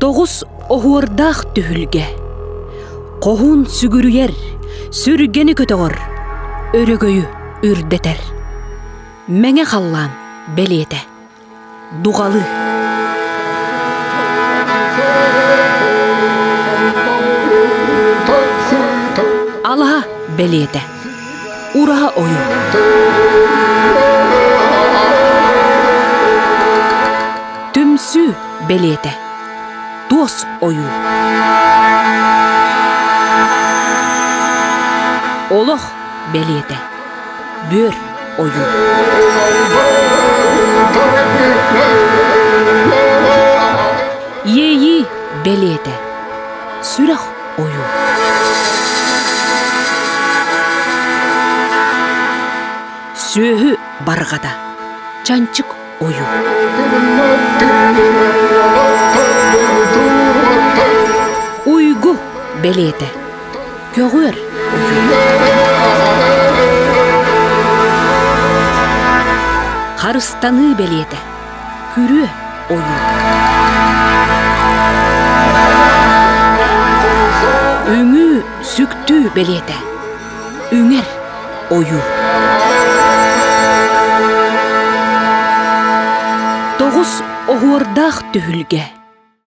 Тоғыз оғуырдақ түхілге. Қоғун сүгүрүер, сүргені көтоғыр, өрөгөйү үрдетер. Мәңе қаллам белеті, дуғалы. Алаға белеті, ураға ойу. Түмсү белеті, дос ойу. Олох белеті, бөр ойу. Ейі белеті, сүрақ ойу. Сөйі барғада, чанчык ойу. Белеті, көгөр Қарыстаны белеті, күрі ойу. Үңі сүктү белеті, үңер ойу. Тоғыз оғырдақ түхілге,